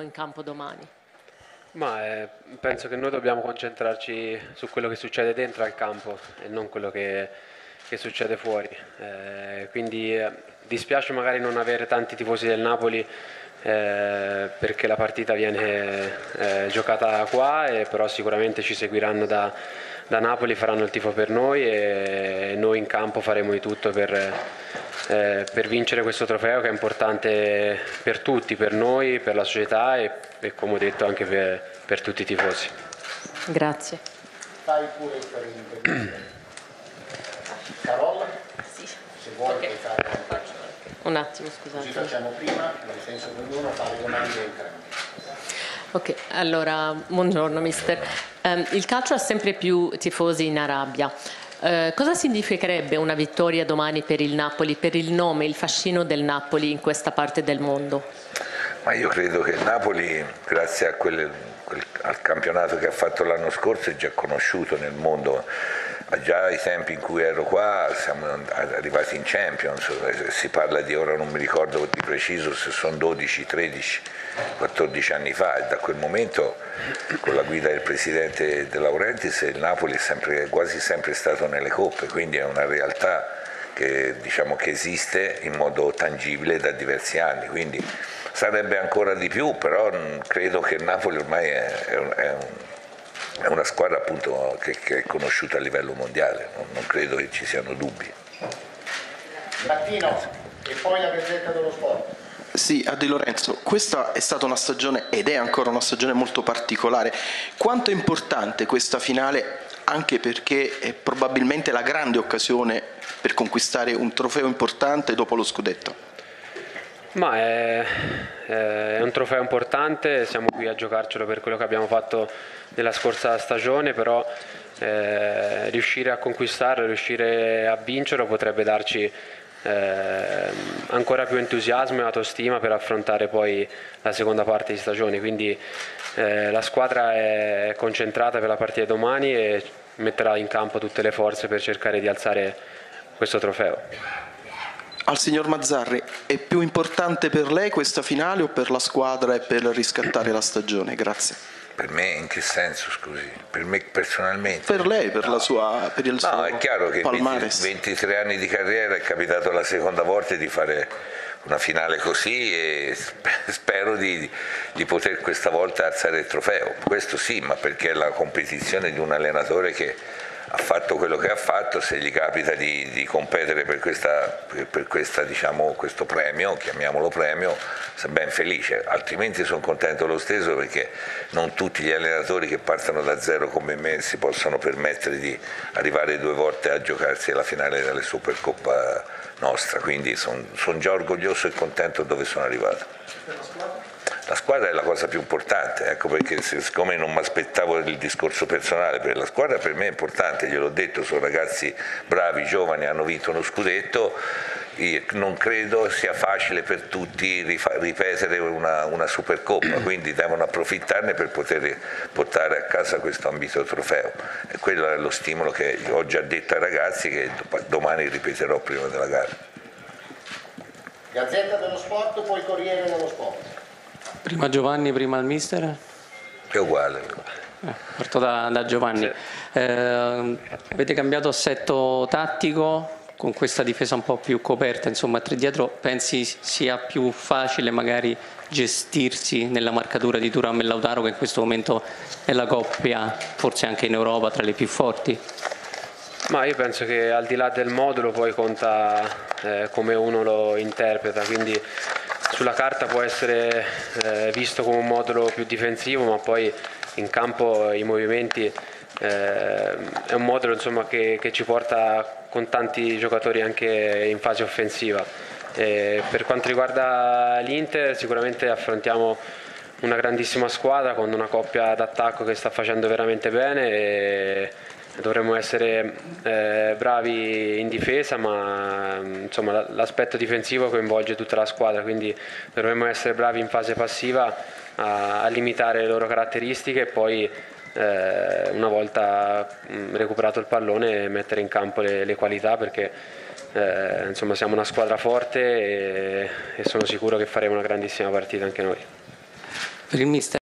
in campo domani? Ma eh, penso che noi dobbiamo concentrarci su quello che succede dentro al campo e non quello che, che succede fuori. Eh, quindi eh, dispiace magari non avere tanti tifosi del Napoli eh, perché la partita viene eh, giocata qua, e però sicuramente ci seguiranno da, da Napoli, faranno il tifo per noi e noi in campo faremo di tutto per eh, per vincere questo trofeo che è importante per tutti, per noi, per la società e, e come ho detto anche per, per, tutti i tifosi. Grazie. Fai pure il. Carolla? Sì. Se vuoi okay. Un attimo, scusate. Così facciamo prima, nel senso che ognuno fa le domande entrambi. Ok, allora, buongiorno mister. Um, il calcio ha sempre più tifosi in Arabia. Eh, cosa significherebbe una vittoria domani per il Napoli, per il nome, il fascino del Napoli in questa parte del mondo? Ma io credo che il Napoli, grazie a quel, quel, al campionato che ha fatto l'anno scorso, è già conosciuto nel mondo già ai tempi in cui ero qua siamo arrivati in Champions, si parla di ora non mi ricordo di preciso se sono 12, 13, 14 anni fa e da quel momento con la guida del presidente De Laurentiis il Napoli è sempre, quasi sempre stato nelle coppe, quindi è una realtà che, diciamo, che esiste in modo tangibile da diversi anni, quindi sarebbe ancora di più, però credo che il Napoli ormai è, è è un è una squadra appunto che, che, è conosciuta a livello mondiale, non, non credo che ci siano dubbi. Mattino e poi la Gazzetta dello Sport. Sì, a Di Lorenzo, questa è stata una stagione ed è ancora una stagione molto particolare. Quanto è importante questa finale anche perché è probabilmente la grande occasione per conquistare un trofeo importante dopo lo scudetto? Ma è, è, un trofeo importante, siamo qui a giocarcelo per quello che abbiamo fatto nella scorsa stagione, però eh, riuscire a conquistarlo, riuscire a vincerlo potrebbe darci eh, ancora più entusiasmo e autostima per affrontare poi la seconda parte di stagione. Quindi eh, la squadra è concentrata per la partita di domani e metterà in campo tutte le forze per cercare di alzare questo trofeo al signor Mazzarri, è più importante per lei questa finale o per la squadra e per riscattare la stagione? Grazie. Per me in che senso, scusi? Per me personalmente? Per lei, per, no. sua, per il no, suo è chiaro che palmares. 23 anni di carriera è capitato la seconda volta di fare una finale così e spero di, di, poter questa volta alzare il trofeo. Questo sì, ma perché è la competizione di un allenatore che ha fatto quello che ha fatto, se gli capita di, di competere per, questa, per questa, diciamo, questo premio, chiamiamolo premio, sono ben felice, altrimenti sono contento lo stesso perché non tutti gli allenatori che partono da zero come me si possono permettere di arrivare due volte a giocarsi la finale della Supercoppa nostra, quindi sono son già orgoglioso e contento dove sono arrivato. La squadra è la cosa più importante, ecco perché siccome non mi aspettavo il discorso personale, per la squadra per me è importante, gliel'ho detto, sono ragazzi bravi, giovani, hanno vinto uno scudetto, non credo sia facile per tutti ripetere una, una Supercoppa, quindi devono approfittarne per poter portare a casa questo ambito trofeo. E quello è lo stimolo che ho già detto ai ragazzi che domani ripeterò prima della gara. Gazzetta dello Sport, poi Corriere dello Sport. Prima Giovanni, prima il mister? È uguale. Eh, parto da, da Giovanni. Eh, avete cambiato assetto tattico con questa difesa un po' più coperta, insomma, tre dietro, pensi sia più facile magari gestirsi nella marcatura di Turam e Lautaro che in questo momento è la coppia, forse anche in Europa, tra le più forti? Ma io penso che al di là del modulo poi conta eh, come uno lo interpreta, quindi sulla carta può essere eh, visto come un modulo più difensivo, ma poi in campo i movimenti eh, è un modulo insomma, che, che, ci porta con tanti giocatori anche in fase offensiva. E per quanto riguarda l'Inter sicuramente affrontiamo una grandissima squadra con una coppia d'attacco che sta facendo veramente bene e, dovremmo essere eh, bravi in difesa ma insomma, l'aspetto difensivo coinvolge tutta la squadra quindi dovremmo essere bravi in fase passiva a, a limitare le loro caratteristiche e poi eh, una volta mh, recuperato il pallone mettere in campo le, le qualità perché eh, insomma, siamo una squadra forte e, e sono sicuro che faremo una grandissima partita anche noi. Per il mister